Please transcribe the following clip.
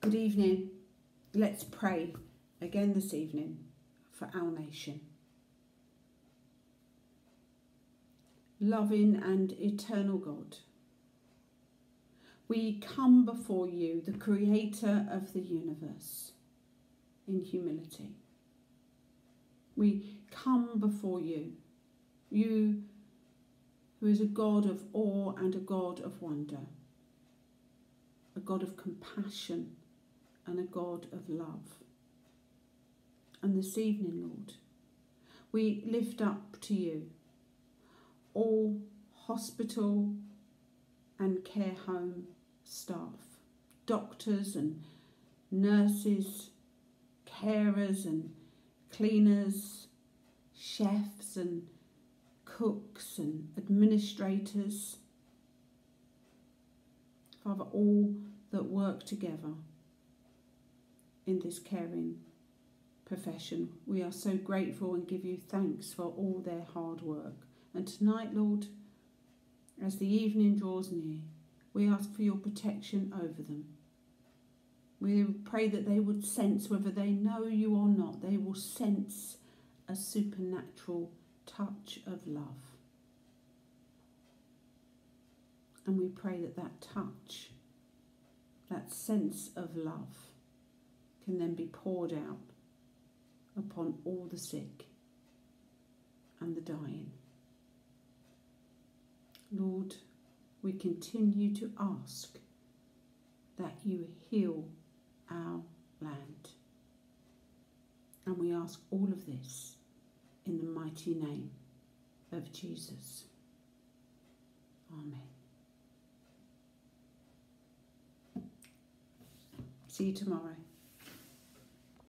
Good evening. Let's pray again this evening for our nation. Loving and eternal God, we come before you, the creator of the universe, in humility. We come before you, you who is a God of awe and a God of wonder, a God of compassion and a God of love. And this evening, Lord, we lift up to you all hospital and care home staff, doctors and nurses, carers and cleaners, chefs and cooks and administrators. Father, all that work together in this caring profession. We are so grateful and give you thanks for all their hard work. And tonight, Lord, as the evening draws near, we ask for your protection over them. We pray that they would sense, whether they know you or not, they will sense a supernatural touch of love. And we pray that that touch, that sense of love, can then be poured out upon all the sick and the dying. Lord, we continue to ask that you heal our land. And we ask all of this in the mighty name of Jesus. Amen. See you tomorrow.